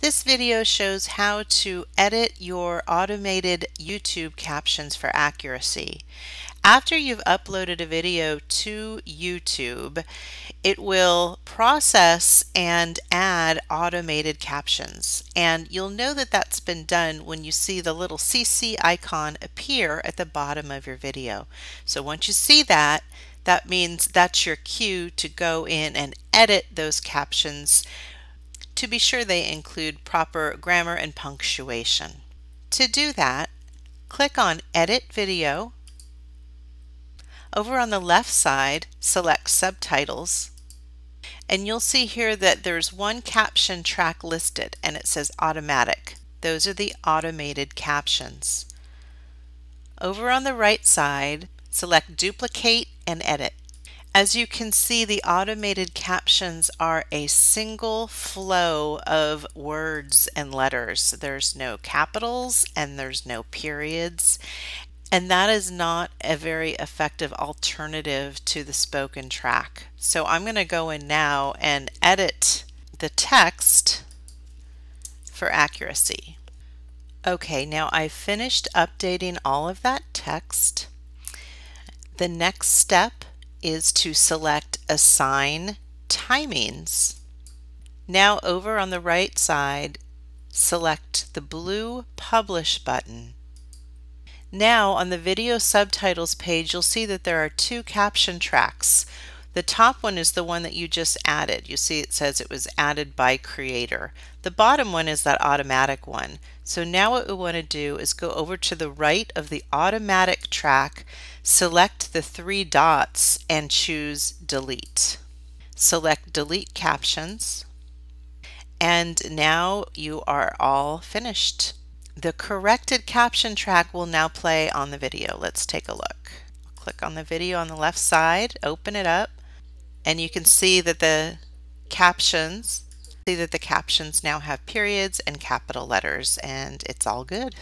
This video shows how to edit your automated YouTube captions for accuracy. After you've uploaded a video to YouTube, it will process and add automated captions. And you'll know that that's been done when you see the little CC icon appear at the bottom of your video. So once you see that, that means that's your cue to go in and edit those captions to be sure they include proper grammar and punctuation. To do that, click on Edit Video. Over on the left side, select Subtitles, and you'll see here that there's one caption track listed and it says Automatic. Those are the automated captions. Over on the right side, select Duplicate and Edit. As you can see, the automated captions are a single flow of words and letters. There's no capitals and there's no periods. And that is not a very effective alternative to the spoken track. So I'm going to go in now and edit the text for accuracy. Okay, now I've finished updating all of that text. The next step is to select Assign Timings. Now over on the right side, select the blue Publish button. Now on the video subtitles page, you'll see that there are two caption tracks. The top one is the one that you just added. You see it says it was added by creator. The bottom one is that automatic one. So now what we want to do is go over to the right of the automatic track, select the three dots and choose delete. Select delete captions and now you are all finished. The corrected caption track will now play on the video. Let's take a look. Click on the video on the left side, open it up, and you can see that the captions see that the captions now have periods and capital letters and it's all good.